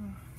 Hmm.